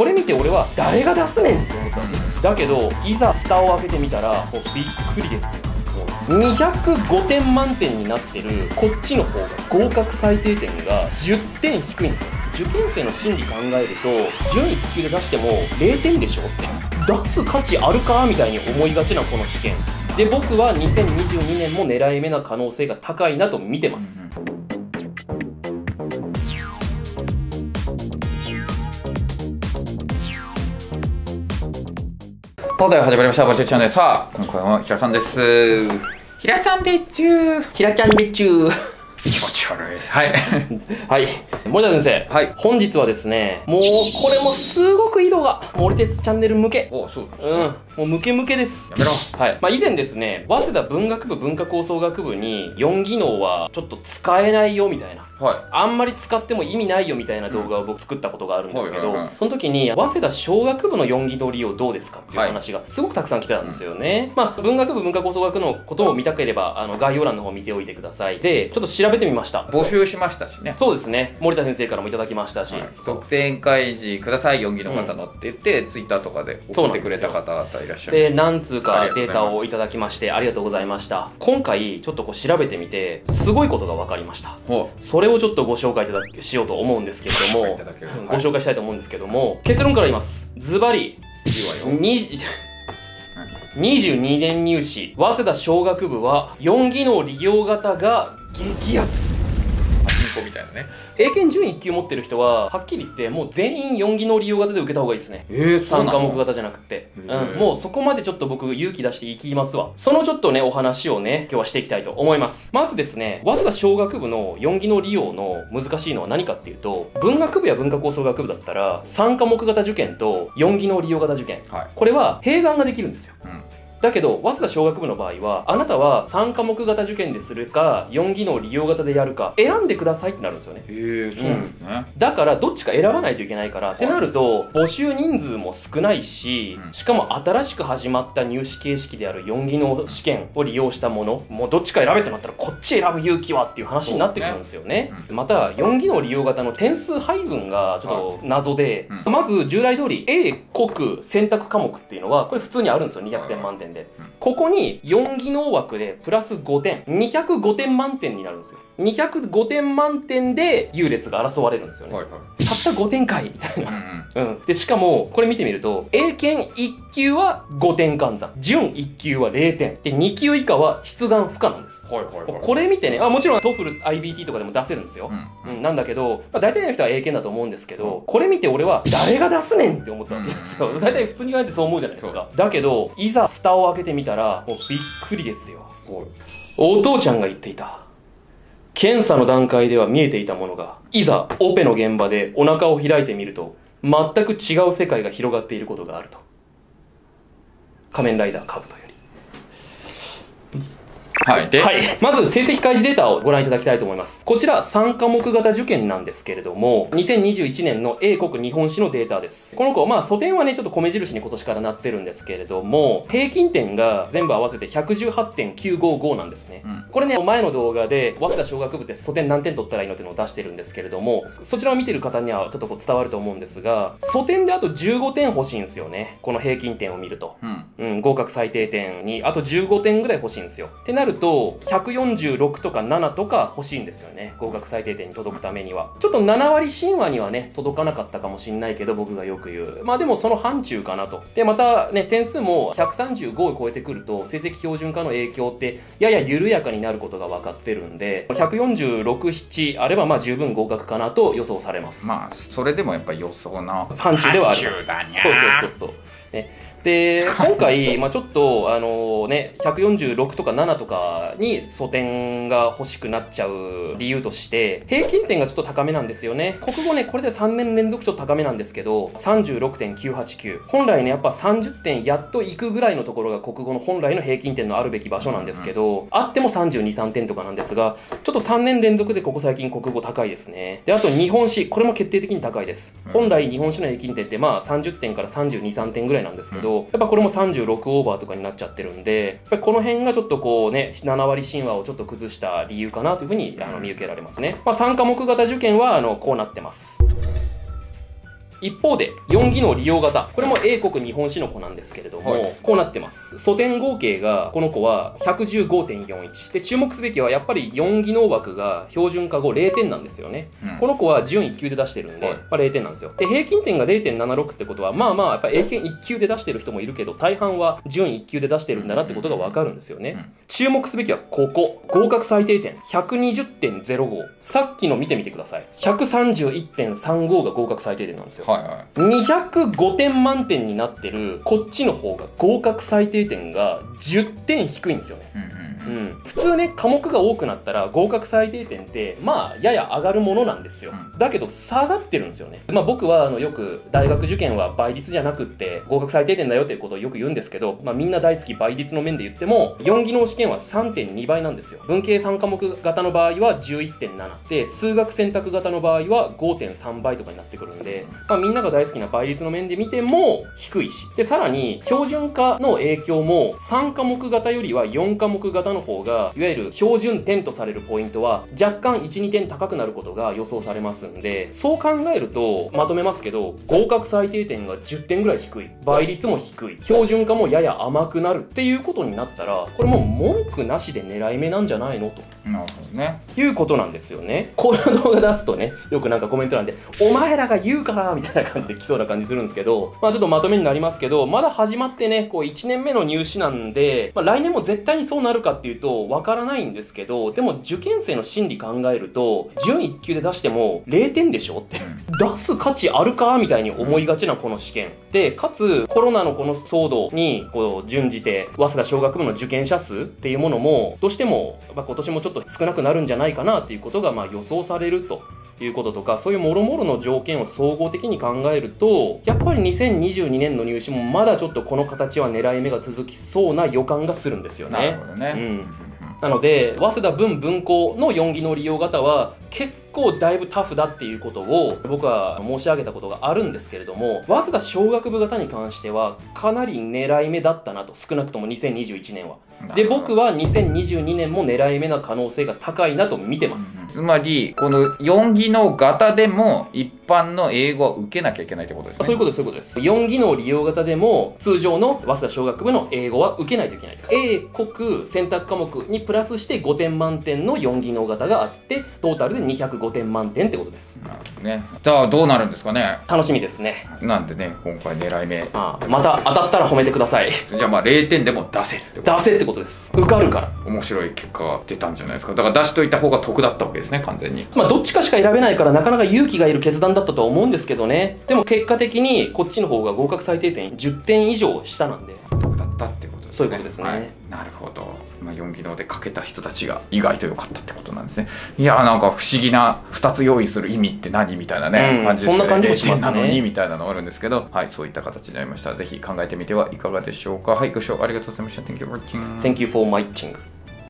これ見て俺は誰が出すねんって思ったんですだけどいざ蓋を開けてみたらもうびっくりですよ。205点満点になってるこっちの方が合格最低点が10点低いんですよ。受験生の心理考えると準1級で出しても0点でしょって。出す価値あるかみたいに思いがちなこの試験。で僕は2022年も狙い目な可能性が高いなと見てます、東大始まりました。バチェチャンネル。さあ今回も平さんです。平さんでちゅー。ひらちゃんでちゅー。気持ち悪いです。はい。はい森田先生。はい。本日はですねもうこれもすごく井戸が森鉄チャンネル向け。おそう。うん。もうムケムケです。やめろ。はい。まあ、以前ですね、早稲田文学部文化構想学部に4技能はちょっと使えないよみたいな。はあんまり使っても意味ないよみたいな動画を僕作ったことがあるんですけどはいはいはい、その時に早稲田小学部の4技能利用どうですかっていう話がすごくたくさん来てたんですよね。まあ、文学部文化構想学のことを見たければ、あの、概要欄の方見ておいてください。で、ちょっと調べてみましたい。募集しましたしねそうですね。森田先生からもいただきましたし。測定開示ください4技の方のって言って、ツイッターとかで送ってくれた方々いらっしゃるで、何通あかデータをいただきまして、ありがとうございました。今回、ちょっとこう調べてみて、すごいことが分かりました。ほそれをちょっとご紹介いただきしようと思うんですけれどもご紹介したいと思うんですけども、結論から言います。ズバリ、ういいわよに22年入試、早稲田小学部は4技能利用型が激アツ。パチンコみたいなね。英検準1級持ってる人は、はっきり言って、もう全員4技能利用型で受けた方がいいですね。えー、3科目型じゃなくて、うん、もうそこまでちょっと僕勇気出していきますわ。そのちょっとねお話をね今日はしていきたいと思います。まずですね早稲田小学部の4技能利用の難しいのは何かっていうと文学部や文化構想学部だったら3科目型受験と4技能利用型受験。はい。これは併願ができるんですよ。うんだけど、早稲田小学部の場合は、あなたは3科目型受験でするか、4技能利用型でやるか、選んでくださいってなるんですよね。へえー、そうなんですね、だからどっちか選ばないといけないから、ってなると募集人数も少ないし、うん。しかも新しく始まった入試形式である4技能試験を利用したものもうどっちか選べってなったらこっち選ぶ勇気はっていう話になってくるんですよね。そうまた4技能利用型の点数配分がちょっと謎で、うまず従来通り A 国選択科目っていうのはこれ普通にあるんですよ。200点満点で、うんここに4技能枠でプラス5点205点満点になるんですよ205点満点で優劣が争われるんですよね、はいはいたった5点かいみたいな。うん。で、しかも、これ見てみると、英検1級は5点換算。準1級は0点。で、2級以下は出願不可なんです。はいはいはいこれ見てね、あもちろん TOEFL、IBT とかでも出せるんですよ。うんうん、なんだけど、まあ、大体の人は英検だと思うんですけど、これ見て俺は誰が出すねんって思ったわけですよ。うん大体普通に言われてそう思うじゃないですか。だけど、いざ蓋を開けてみたら、もうびっくりですよ。はいお父ちゃんが言っていた。検査の段階では見えていたものが、いざオペの現場でお腹を開いてみると、全く違う世界が広がっていることがあると。仮面ライダーカブトより。はいで、はい。まず、成績開示データをご覧いただきたいと思います。こちら、3科目型受験なんですけれども、2021年の英国日本史のデータです。この子、まあ、素点はね、ちょっと米印に今年からなってるんですけれども、平均点が全部合わせて118.955なんですね。うんこれね、前の動画で、早稲田小学部って素点何点取ったらいいのっていうのを出してるんですけれども、そちらを見てる方にはちょっとこう伝わると思うんですが、素点であと15点欲しいんですよね。この平均点を見ると。うんうん、合格最低点にあと15点ぐらい欲しいんですよ。ってなると、146とか7とか欲しいんですよね。合格最低点に届くためには。ちょっと7割神話にはね、届かなかったかもしんないけど、僕がよく言う。まあでもその範疇かなと。で、またね、点数も135を超えてくると、成績標準化の影響って、やや緩やかになることが分かってるんで、146、7あればまあ十分合格かなと予想されます。まあそれでもやっぱ予想な範疇ではあります。そうそうそうそう。ね、で、今回、まあちょっと、あのね、146とか7とかに素点が欲しくなっちゃう理由として、平均点がちょっと高めなんですよね。国語ね、これで3年連続ちょっと高めなんですけど、36.989。本来ね、やっぱ30点やっと行くぐらいのところが国語の本来の平均点のあるべき場所なんですけど、あっても32、3点とかなんですが、ちょっと3年連続でここ最近国語高いですね。で、あと日本史、これも決定的に高いです。本来日本史の平均点ってまあ30点から32、3点ぐらいなんですけど、やっぱこれも36オーバーとかになっちゃってるんで、やっぱりこの辺がちょっとこうね、7割神話をちょっと崩した理由かなというふうにあの見受けられますね。まあ3科目型受験はあのこうなってます。一方で4技能利用型。これも英国日本史の子なんですけれども、はい。こうなってます。素点合計がこの子は115.41で注目すべきはやっぱり4技能枠が標準化後0点なんですよね。うん。この子は準1級で出してるんで、はい。まあ、0点なんですよ。で平均点が0.76ってことはまあまあやっぱ英検1級で出してる人もいるけど大半は準1級で出してるんだなってことが分かるんですよね、うん。注目すべきはここ。合格最低点120.05さっきの見てみてください。131.35が合格最低点なんですよはいはい。205点満点になってるこっちの方が合格最低点が10点低いんですよね。うんうん。うん、普通ね科目が多くなったら合格最低点ってまあやや上がるものなんですよ、うだけど下がってるんですよね、まあ、僕はあのよく大学受験は倍率じゃなくって合格最低点だよっていうことをよく言うんですけど、まあ、みんな大好き倍率の面で言っても4技能試験は3.2倍なんですよ。文系3科目型の場合は11.7で数学選択型の場合は5.3倍とかになってくるんで、まあ、みんなが大好きな倍率の面で見ても低いし。でさらに標準化の影響も3科目型よりは4科目型の方がいわゆる標準点とされるポイントは若干12点高くなることが予想されますんでそう考えるとまとめますけど合格最低点が10点ぐらい低い。倍率も低い。標準化もやや甘くなるっていうことになったらこれもう文句なしで狙い目なんじゃないのと。なるほどね。いうことなんですよね。この動画出すとね、よくなんかコメント欄で、お前らが言うからみたいな感じで来そうな感じするんですけど、まあちょっとまとめになりますけど、まだ始まってね、こう1年目の入試なんで、まあ来年も絶対にそうなるかっていうと、わからないんですけど、でも受験生の心理考えると、準1級で出しても0点でしょって。出す価値あるかみたいに思いがちなこの試験。で、かつ、コロナのこの騒動に、こう、準じて、早稲田小学部の受験者数っていうものも、どうしても、やっぱ今年もちょっと少なくなるんじゃないかなっていうことが、まあ予想されると。いうこととかそういうもろもろの条件を総合的に考えるとやっぱり2022年の入試もまだちょっとこの形は狙い目が続きそうな予感がするんですよねなる。ほどねうんなので早稲田文文校の4技能利用型は結構だいぶタフだっていうことを僕は申し上げたことがあるんですけれども早稲田小学部型に関してはかなり狙い目だったなと少なくとも2021年は。で僕は2022年も狙い目な可能性が高いなと見てます、つまりこの4技能型でも一般の英語は受けなきゃいけないってことですね。そういうことです、そういうことです。4技能利用型でも、通常の早稲田小学部の英語は受けないといけない。英国選択科目にプラスして5点満点の4技能型があって、トータルで205点満点ってことです。なるほどねじゃあどうなるんですかね楽しみですね。なんでね今回狙い目ああまた当たったら褒めてください。じゃあまあ0点でも出せって出せってことです。受かるから。面白い結果が出たんじゃないですかだから出しといた方が得だったわけですね完全にまあ、どっちかしか選べないからなかなか勇気がいる決断だったとは思うんですけどね。でも結果的にこっちの方が合格最低点10点以上下なんで。得だったってことですねそういうことですねはいなるほど、まあ、4技能でかけた人たちが意外と良かったってことなんですね。いやーなんか不思議な2つ用意する意味って何みたいなね、うん感じですそんな感じもしますね。0点なのにみたいなのがあるんですけどはいそういった形になりました。ぜひ考えてみてはいかがでしょうか。はいご視聴ありがとうございました。Thank you for watching Thank you for watching.